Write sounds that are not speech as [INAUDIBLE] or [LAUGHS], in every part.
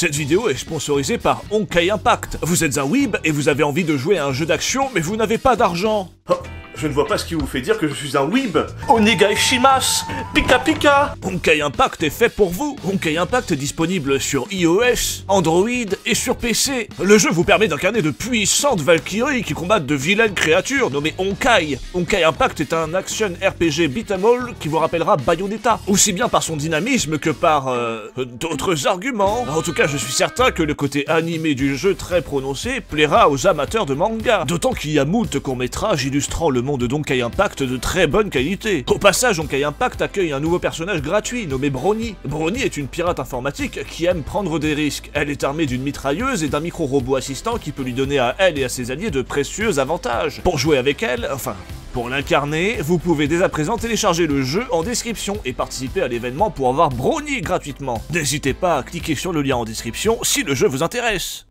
Cette vidéo est sponsorisée par Honkai Impact. Vous êtes un weeb et vous avez envie de jouer à un jeu d'action, mais vous n'avez pas d'argent. Oh, je ne vois pas ce qui vous fait dire que je suis un weeb. Oniga Shimas, Pika Pika. Honkai Impact est fait pour vous. Honkai Impact est disponible sur iOS, Android et sur PC. Le jeu vous permet d'incarner de puissantes Valkyries qui combattent de vilaines créatures nommées Honkai. Honkai Impact est un action RPG beat'em all qui vous rappellera Bayonetta, aussi bien par son dynamisme que par euh, d'autres arguments. En tout cas, je suis certain que le côté animé du jeu très prononcé plaira aux amateurs de manga. D'autant qu'il y a moult courts-métrages illustrant le monde de Honkai Impact de très bonne qualité. Au passage, Honkai Impact accueille un nouveau personnage gratuit nommé Brony. Brony est une pirate informatique qui aime prendre des risques. Elle est armée d'une mitrailleuse et d'un micro-robot assistant qui peut lui donner à elle et à ses alliés de précieux avantages. Pour jouer avec elle, enfin, pour l'incarner, vous pouvez dès à présent télécharger le jeu en description et participer à l'événement pour avoir Brony gratuitement. N'hésitez pas à cliquer sur le lien en description si le jeu vous intéresse.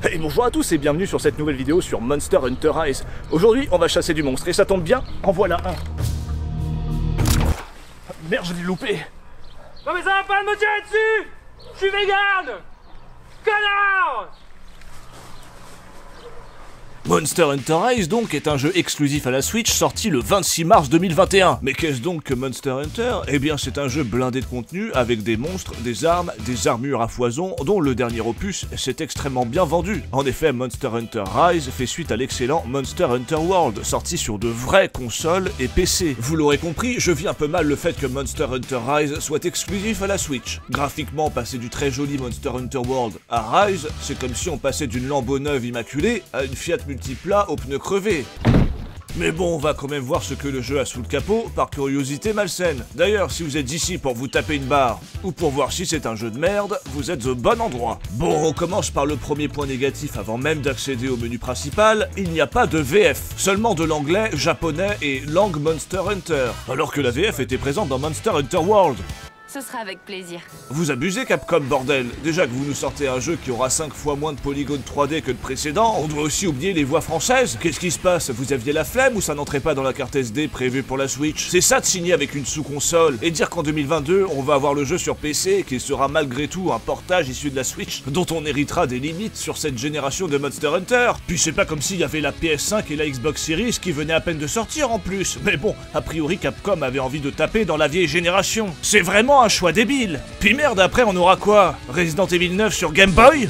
Hey bonjour à tous et bienvenue sur cette nouvelle vidéo sur Monster Hunter Rise. Aujourd'hui on va chasser du monstre et ça tombe bien, en voilà un. Merde je l'ai loupé. Non mais ça va pas me tirer dessus Je suis vegan Connard Monster Hunter Rise donc est un jeu exclusif à la Switch sorti le 26 mars 2021. Mais qu'est-ce donc que Monster Hunter? Eh bien c'est un jeu blindé de contenu avec des monstres, des armes, des armures à foison dont le dernier opus s'est extrêmement bien vendu. En effet Monster Hunter Rise fait suite à l'excellent Monster Hunter World sorti sur de vraies consoles et PC. Vous l'aurez compris, je vis un peu mal le fait que Monster Hunter Rise soit exclusif à la Switch. Graphiquement passer du très joli Monster Hunter World à Rise, c'est comme si on passait d'une Lambo neuve immaculée à une Fiat multiplat aux pneus crevés. Mais bon, on va quand même voir ce que le jeu a sous le capot, par curiosité malsaine. D'ailleurs, si vous êtes ici pour vous taper une barre, ou pour voir si c'est un jeu de merde, vous êtes au bon endroit. Bon, on commence par le premier point négatif avant même d'accéder au menu principal, il n'y a pas de VF, seulement de l'anglais, japonais et langue Monster Hunter, alors que la VF était présente dans Monster Hunter World. Ce sera avec plaisir. Vous abusez Capcom bordel Déjà que vous nous sortez un jeu qui aura 5 fois moins de polygones 3D que le précédent, on doit aussi oublier les voix françaises Qu'est-ce qui se passe? Vous aviez la flemme ou ça n'entrait pas dans la carte SD prévue pour la Switch? C'est ça de signer avec une sous-console et dire qu'en 2022 on va avoir le jeu sur PC et qu'il sera malgré tout un portage issu de la Switch dont on héritera des limites sur cette génération de Monster Hunter. Puis c'est pas comme s'il y avait la PS5 et la Xbox Series qui venaient à peine de sortir en plus. Mais bon, a priori Capcom avait envie de taper dans la vieille génération. C'est vraiment un choix débile Puis merde, après on aura quoi? Resident Evil 9 sur Game Boy?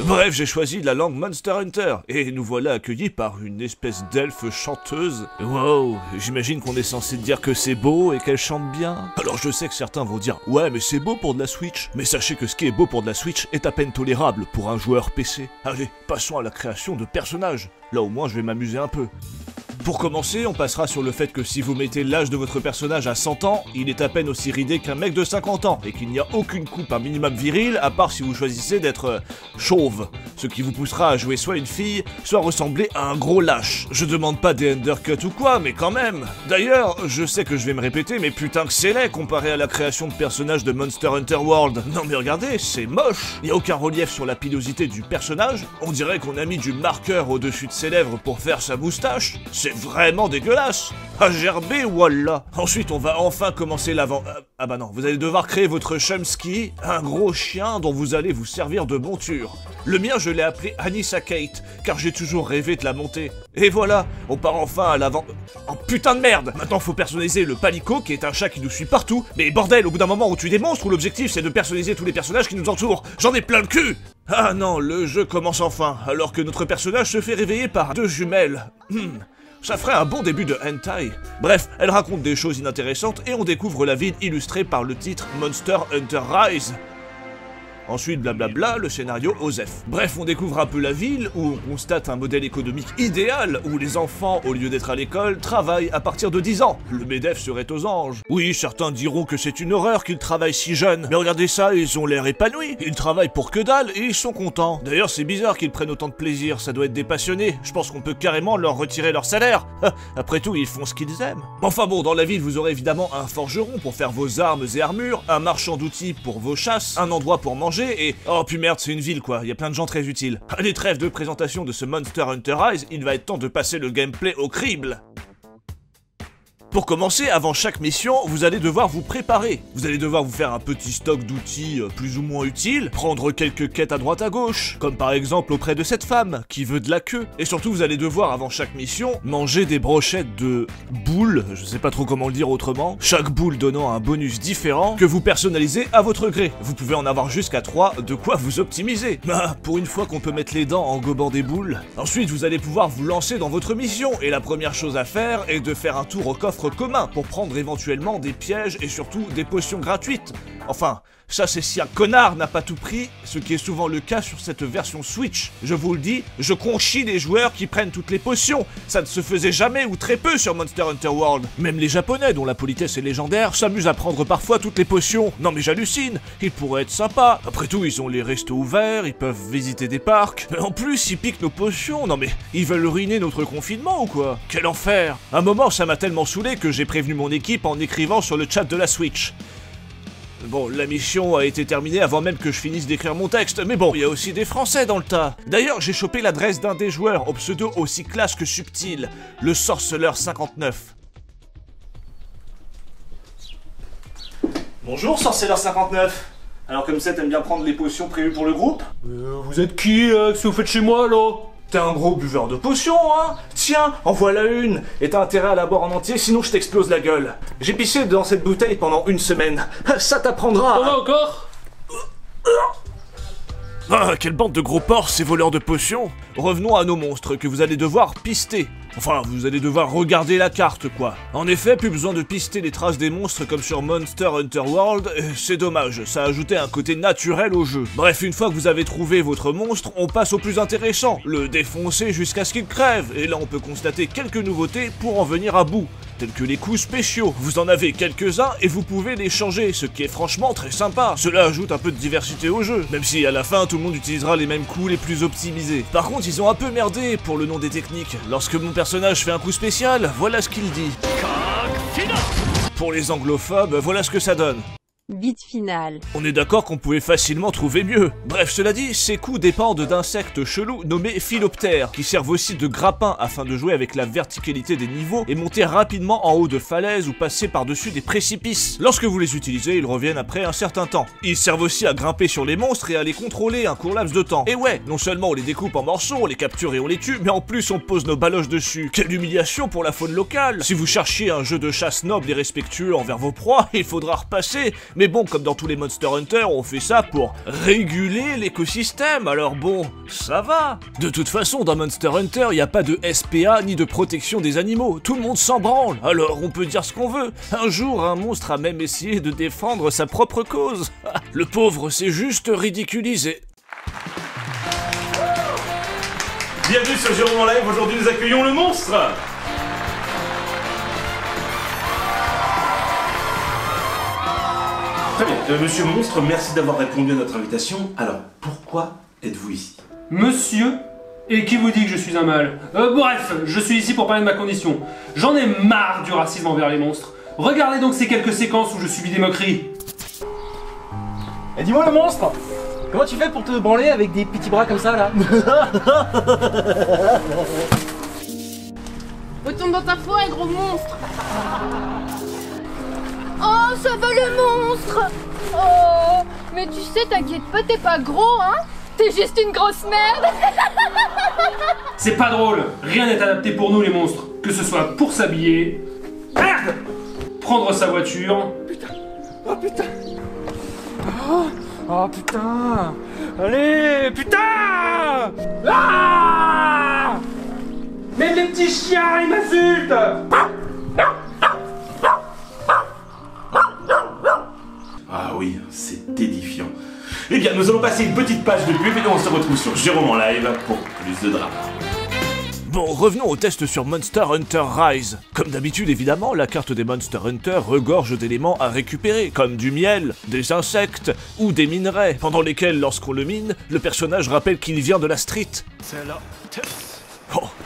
Bref, j'ai choisi la langue Monster Hunter, et nous voilà accueillis par une espèce d'elfe chanteuse. Wow, j'imagine qu'on est censé dire que c'est beau et qu'elle chante bien. Alors je sais que certains vont dire, ouais mais c'est beau pour de la Switch. Mais sachez que ce qui est beau pour de la Switch est à peine tolérable pour un joueur PC. Allez, passons à la création de personnages. Là au moins je vais m'amuser un peu. Pour commencer, on passera sur le fait que si vous mettez l'âge de votre personnage à 100 ans, il est à peine aussi ridé qu'un mec de 50 ans, et qu'il n'y a aucune coupe un minimum viril, à part si vous choisissez d'être euh, chauve, ce qui vous poussera à jouer soit une fille, soit ressembler à un gros lâche. Je demande pas des undercuts ou quoi, mais quand même. D'ailleurs, je sais que je vais me répéter, mais putain que c'est laid comparé à la création de personnages de Monster Hunter World. Non mais regardez, c'est moche. Y a aucun relief sur la pilosité du personnage, on dirait qu'on a mis du marqueur au-dessus de ses lèvres pour faire sa moustache, c'est vraiment dégueulasse À gerber, voilà Ensuite, on va enfin commencer l'avant... euh, ah bah non, vous allez devoir créer votre chumski, un gros chien dont vous allez vous servir de monture. Le mien, je l'ai appelé Anissa Kate, car j'ai toujours rêvé de la monter. Et voilà, on part enfin à l'avant... Oh putain de merde Maintenant, faut personnaliser le Palico, qui est un chat qui nous suit partout. Mais bordel, au bout d'un moment, on tue des monstres ou l'objectif, c'est de personnaliser tous les personnages qui nous entourent. J'en ai plein le cul Ah non, le jeu commence enfin, alors que notre personnage se fait réveiller par deux jumelles. Hmm. Ça ferait un bon début de hentai. Bref, elle raconte des choses inintéressantes et on découvre la ville illustrée par le titre Monster Hunter Rise. Ensuite, blablabla, le scénario Osef. Bref, on découvre un peu la ville, où on constate un modèle économique idéal, où les enfants, au lieu d'être à l'école, travaillent à partir de 10 ans. Le MEDEF serait aux anges. Oui, certains diront que c'est une horreur qu'ils travaillent si jeunes, mais regardez ça, ils ont l'air épanouis. Ils travaillent pour que dalle et ils sont contents. D'ailleurs, c'est bizarre qu'ils prennent autant de plaisir, ça doit être des passionnés. Je pense qu'on peut carrément leur retirer leur salaire. Après tout, ils font ce qu'ils aiment. Enfin bon, dans la ville, vous aurez évidemment un forgeron pour faire vos armes et armures, un marchand d'outils pour vos chasses, un endroit pour manger, et... Oh puis merde, c'est une ville quoi, il y a plein de gens très utiles. Allez, trêve de présentation de ce Monster Hunter Rise, il va être temps de passer le gameplay au crible Pour commencer, avant chaque mission, vous allez devoir vous préparer. Vous allez devoir vous faire un petit stock d'outils euh, plus ou moins utiles, prendre quelques quêtes à droite à gauche, comme par exemple auprès de cette femme qui veut de la queue. Et surtout, vous allez devoir, avant chaque mission, manger des brochettes de boules, je sais pas trop comment le dire autrement, chaque boule donnant un bonus différent que vous personnalisez à votre gré. Vous pouvez en avoir jusqu'à 3, de quoi vous optimiser. Bah, pour une fois qu'on peut mettre les dents en gobant des boules. Ensuite, vous allez pouvoir vous lancer dans votre mission, et la première chose à faire est de faire un tour au coffre commun pour prendre éventuellement des pièges et surtout des potions gratuites. Enfin, ça c'est si un connard n'a pas tout pris, ce qui est souvent le cas sur cette version Switch. Je vous le dis, je conchis les joueurs qui prennent toutes les potions. Ça ne se faisait jamais ou très peu sur Monster Hunter World. Même les japonais, dont la politesse est légendaire, s'amusent à prendre parfois toutes les potions. Non mais j'hallucine, ils pourraient être sympas. Après tout, ils ont les restos ouverts, ils peuvent visiter des parcs. En plus, ils piquent nos potions. Non mais, ils veulent ruiner notre confinement ou quoi? Quel enfer Un moment, ça m'a tellement saoulé que j'ai prévenu mon équipe en écrivant sur le chat de la Switch. Bon, la mission a été terminée avant même que je finisse d'écrire mon texte, mais bon, il y a aussi des Français dans le tas. D'ailleurs, j'ai chopé l'adresse d'un des joueurs, au pseudo aussi classe que subtil, le Sorceleur 59. Bonjour, Sorceleur 59. Alors comme ça, t'aimes bien prendre les potions prévues pour le groupe? Euh, vous êtes qui, Qu'est-ce que vous faites chez moi, là T'es un gros buveur de potions, hein Tiens, en voilà une Et t'as intérêt à la boire en entier, sinon je t'explose la gueule. J'ai pissé dans cette bouteille pendant une semaine. [LAUGHS] Ça t'apprendra On va encore? Ah, quelle bande de gros porcs, ces voleurs de potions Revenons à nos monstres que vous allez devoir pister. Enfin, vous allez devoir regarder la carte, quoi. En effet, plus besoin de pister les traces des monstres comme sur Monster Hunter World, euh, c'est dommage, ça ajoutait un côté naturel au jeu. Bref, une fois que vous avez trouvé votre monstre, on passe au plus intéressant, le défoncer jusqu'à ce qu'il crève, et là on peut constater quelques nouveautés pour en venir à bout tels que les coups spéciaux. Vous en avez quelques-uns et vous pouvez les changer, ce qui est franchement très sympa. Cela ajoute un peu de diversité au jeu, même si à la fin tout le monde utilisera les mêmes coups les plus optimisés. Par contre, ils ont un peu merdé pour le nom des techniques. Lorsque mon personnage fait un coup spécial, voilà ce qu'il dit. Pour les anglophobes, voilà ce que ça donne. Bite finale. On est d'accord qu'on pouvait facilement trouver mieux. Bref, cela dit, ces coups dépendent d'insectes chelous nommés philoptères, qui servent aussi de grappins afin de jouer avec la verticalité des niveaux et monter rapidement en haut de falaises ou passer par-dessus des précipices. Lorsque vous les utilisez, ils reviennent après un certain temps. Ils servent aussi à grimper sur les monstres et à les contrôler un court laps de temps. Et ouais, non seulement on les découpe en morceaux, on les capture et on les tue, mais en plus on pose nos baloches dessus. Quelle humiliation pour la faune locale Si vous cherchiez un jeu de chasse noble et respectueux envers vos proies, il faudra repasser mais bon, comme dans tous les Monster Hunter, on fait ça pour réguler l'écosystème, alors bon, ça va. De toute façon, dans Monster Hunter, il n'y a pas de SPA ni de protection des animaux, tout le monde s'en branle, alors on peut dire ce qu'on veut. Un jour, un monstre a même essayé de défendre sa propre cause. [LAUGHS] Le pauvre s'est juste ridiculisé. Bienvenue sur Jérôme live, aujourd'hui nous accueillons le monstre Très bien, Euh, monsieur Monstre, merci d'avoir répondu à notre invitation. Alors, pourquoi êtes-vous ici? Monsieur Et qui vous dit que je suis un mâle? Euh, Bref, je suis ici pour parler de ma condition. J'en ai marre du racisme envers les monstres. Regardez donc ces quelques séquences où je subis des moqueries. Et dis-moi le monstre Comment tu fais pour te branler avec des petits bras comme ça là? Retourne dans ta forêt, gros monstre Oh, ça va le monstre Oh, mais tu sais, t'inquiète pas, t'es pas gros, hein T'es juste une grosse merde [LAUGHS] C'est pas drôle, rien n'est adapté pour nous les monstres. Que ce soit pour s'habiller, merde, prendre sa voiture, Oh putain. Oh, oh, putain. Allez Putain Ah Même les petits chiens, ils m'insultent Eh bien, nous allons passer une petite page de pub et on se retrouve sur Jérôme en live pour plus de drama. Bon, revenons au test sur Monster Hunter Rise. Comme d'habitude, évidemment, la carte des Monster Hunter regorge d'éléments à récupérer, comme du miel, des insectes ou des minerais, pendant lesquels, lorsqu'on le mine, le personnage rappelle qu'il vient de la street.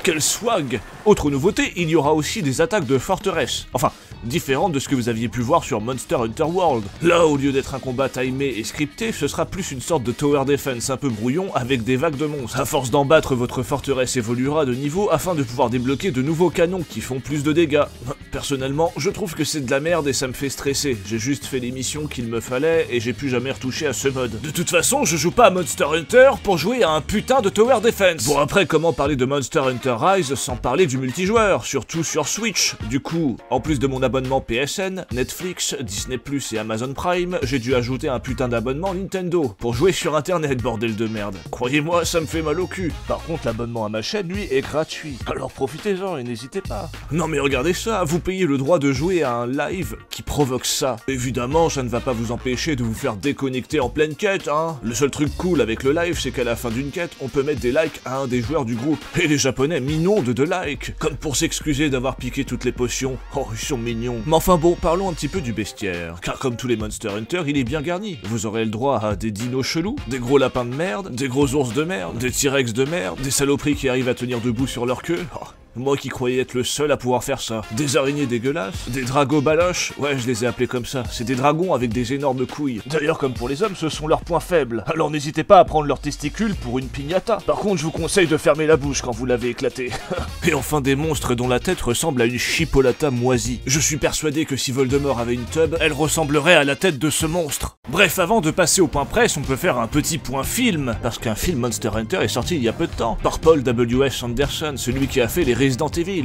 Quel swag Autre nouveauté, il y aura aussi des attaques de forteresse. Enfin, différentes de ce que vous aviez pu voir sur Monster Hunter World. Là, au lieu d'être un combat timé et scripté, ce sera plus une sorte de tower defense un peu brouillon avec des vagues de monstres. À force d'en battre, votre forteresse évoluera de niveau afin de pouvoir débloquer de nouveaux canons qui font plus de dégâts. Personnellement, je trouve que c'est de la merde et ça me fait stresser. J'ai juste fait les missions qu'il me fallait et j'ai plus jamais retouché à ce mode. De toute façon, je joue pas à Monster Hunter pour jouer à un putain de tower defense. Bon après, comment parler de Monster Hunter Rise sans parler du multijoueur, surtout sur Switch Du coup, en plus de mon abonnement PSN, Netflix, Disney Plus et Amazon Prime, j'ai dû ajouter un putain d'abonnement Nintendo pour jouer sur internet, bordel de merde. Croyez-moi, ça me fait mal au cul. Par contre, l'abonnement à ma chaîne, lui, est gratuit. Alors profitez-en et n'hésitez pas. Non mais regardez ça, vous payez le droit de jouer à un live qui provoque ça. Évidemment, ça ne va pas vous empêcher de vous faire déconnecter en pleine quête, hein. Le seul truc cool avec le live, c'est qu'à la fin d'une quête, on peut mettre des likes à un des joueurs du groupe. Et les japonais minondent de likes, comme pour s'excuser d'avoir piqué toutes les potions. Oh, ils sont mignons. Mais enfin bon, parlons un petit peu du bestiaire. Car comme tous les Monster Hunter, il est bien garni. Vous aurez le droit à des dinos chelous, des gros lapins de merde, des gros ours de merde, des T-Rex de merde, des saloperies qui arrivent à tenir debout sur leur queue. Oh, moi qui croyais être le seul à pouvoir faire ça. Des araignées dégueulasses, des dragos baloches, ouais je les ai appelés comme ça, c'est des dragons avec des énormes couilles. D'ailleurs comme pour les hommes, ce sont leurs points faibles. Alors n'hésitez pas à prendre leurs testicules pour une pignata. Par contre je vous conseille de fermer la bouche quand vous l'avez éclaté. [LAUGHS] Et enfin des monstres dont la tête ressemble à une chipolata moisie. Je suis persuadé que si Voldemort avait une tub, elle ressemblerait à la tête de ce monstre. Bref, avant de passer au point presse, on peut faire un petit point film, parce qu'un film Monster Hunter est sorti il y a peu de temps, par Paul W.S. Anderson, celui qui a fait les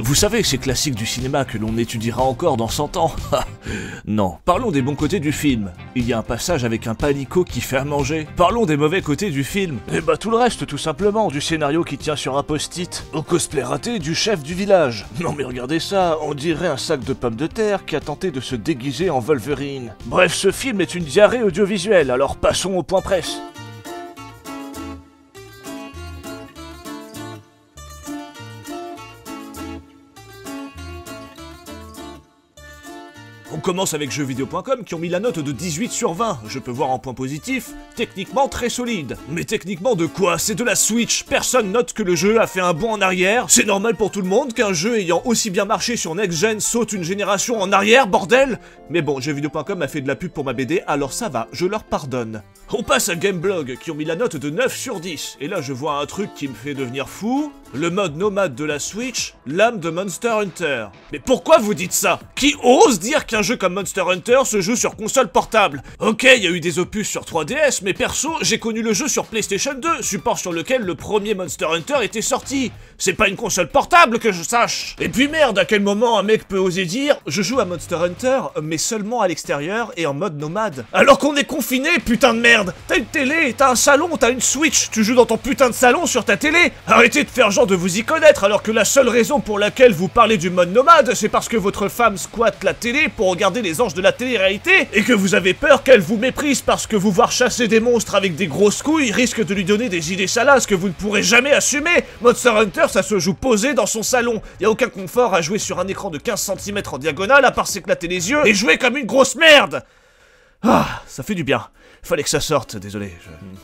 Vous savez, ces classiques du cinéma que l'on étudiera encore dans 100 ans. [LAUGHS] non. Parlons des bons côtés du film. Il y a un passage avec un palico qui fait à manger. Parlons des mauvais côtés du film. Et bah tout le reste, tout simplement, du scénario qui tient sur un post-it, au cosplay raté du chef du village. Non mais regardez ça, on dirait un sac de pommes de terre qui a tenté de se déguiser en Wolverine. Bref, ce film est une diarrhée audiovisuelle, alors passons au point presse. On commence avec jeuxvideo.com qui ont mis la note de 18 sur 20. Je peux voir en point positif, techniquement très solide. Mais techniquement de quoi? C'est de la Switch. Personne note que le jeu a fait un bond en arrière. C'est normal pour tout le monde qu'un jeu ayant aussi bien marché sur Next Gen saute une génération en arrière, bordel Mais bon, jeuxvideo.com a fait de la pub pour ma BD, alors ça va, je leur pardonne. On passe à Gameblog qui ont mis la note de 9 sur 10. Et là je vois un truc qui me fait devenir fou. Le mode nomade de la Switch, l'âme de Monster Hunter. Mais pourquoi vous dites ça? Qui ose dire qu'un jeu comme Monster Hunter se joue sur console portable? Ok, il y a eu des opus sur 3DS, mais perso, j'ai connu le jeu sur PlayStation 2, support sur lequel le premier Monster Hunter était sorti. C'est pas une console portable que je sache. Et puis merde, à quel moment un mec peut oser dire je joue à Monster Hunter, mais seulement à l'extérieur et en mode nomade Alors qu'on est confiné, putain de merde T'as une télé, t'as un salon, t'as une Switch, tu joues dans ton putain de salon sur ta télé Arrêtez de faire genre de vous y connaître alors que la seule raison pour laquelle vous parlez du mode nomade, c'est parce que votre femme squatte la télé pour regarder les anges de la télé-réalité et que vous avez peur qu'elle vous méprise parce que vous voir chasser des monstres avec des grosses couilles risque de lui donner des idées salaces que vous ne pourrez jamais assumer. Monster Hunter, ça se joue posé dans son salon. Y a aucun confort à jouer sur un écran de 15 cm en diagonale à part s'éclater les yeux et jouer comme une grosse merde. Ah, ça fait du bien. Fallait que ça sorte, désolé.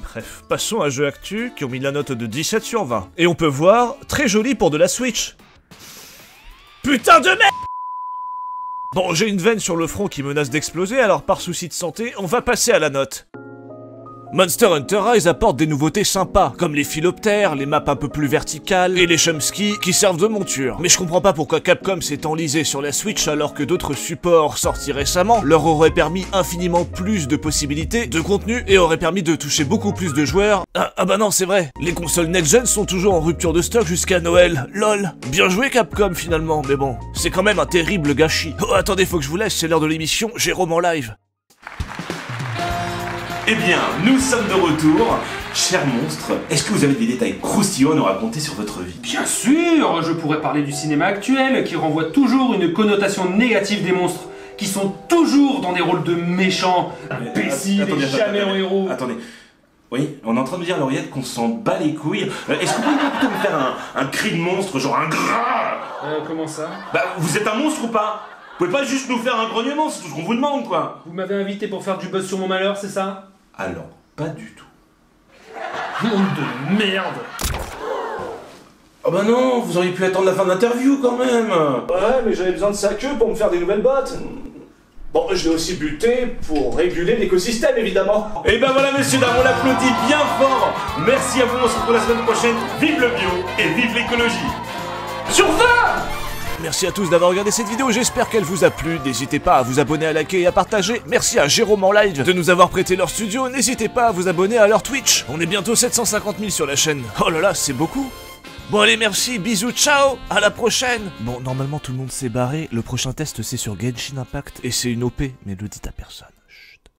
Bref, passons à jeu actu qui ont mis la note de 17 sur 20. Et on peut voir, très joli pour de la Switch. Putain de merde Bon, j'ai une veine sur le front qui menace d'exploser, alors par souci de santé, on va passer à la note. Monster Hunter Rise apporte des nouveautés sympas, comme les philoptères, les maps un peu plus verticales et les chumskis qui servent de monture. Mais je comprends pas pourquoi Capcom s'est enlisé sur la Switch alors que d'autres supports sortis récemment leur auraient permis infiniment plus de possibilités, de contenu et auraient permis de toucher beaucoup plus de joueurs. Ah, ah bah non, c'est vrai, les consoles next-gen sont toujours en rupture de stock jusqu'à Noël. Lol, bien joué Capcom finalement, mais bon, c'est quand même un terrible gâchis. Oh attendez, faut que je vous laisse, c'est l'heure de l'émission Jérôme en live. Eh bien, nous sommes de retour. Cher monstre, est-ce que vous avez des détails croustillants à nous raconter sur votre vie? Bien sûr, je pourrais parler du cinéma actuel qui renvoie toujours une connotation négative des monstres, qui sont toujours dans des rôles de méchants, imbéciles Attendez, et jamais en héros. Attendez. Oui, on est en train de dire à l'oreillette qu'on s'en bat les couilles. Euh, Est-ce que vous pouvez plutôt me faire un, un cri de monstre, genre un gras? Euh, comment ça? Bah, vous êtes un monstre ou pas? Vous pouvez pas juste nous faire un grognement, c'est tout ce qu'on vous demande, quoi. Vous m'avez invité pour faire du buzz sur mon malheur, c'est ça? Alors, pas du tout. [LAUGHS] Monde de merde Ah bah non, vous auriez pu attendre la fin de l'interview quand même Ouais, mais j'avais besoin de sa queue pour me faire des nouvelles bottes. Bon, je l'ai aussi buté pour réguler l'écosystème, évidemment. Et ben voilà, messieurs, dames, on l'applaudit bien fort Merci à vous, on se retrouve la semaine prochaine. Vive le bio et vive l'écologie Sur 20 Merci à tous d'avoir regardé cette vidéo, j'espère qu'elle vous a plu. N'hésitez pas à vous abonner, à liker et à partager. Merci à Jérôme en live de nous avoir prêté leur studio. N'hésitez pas à vous abonner à leur Twitch. On est bientôt 750 000 sur la chaîne. Oh là là, c'est beaucoup. Bon allez, merci, bisous, ciao, à la prochaine Bon, normalement tout le monde s'est barré, le prochain test c'est sur Genshin Impact, et c'est une OP, mais ne le dites à personne.